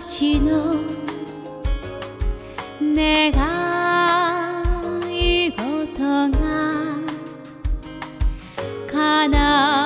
私の願い事が叶う。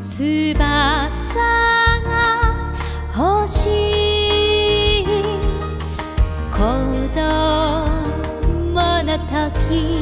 翼が欲しい。子供の時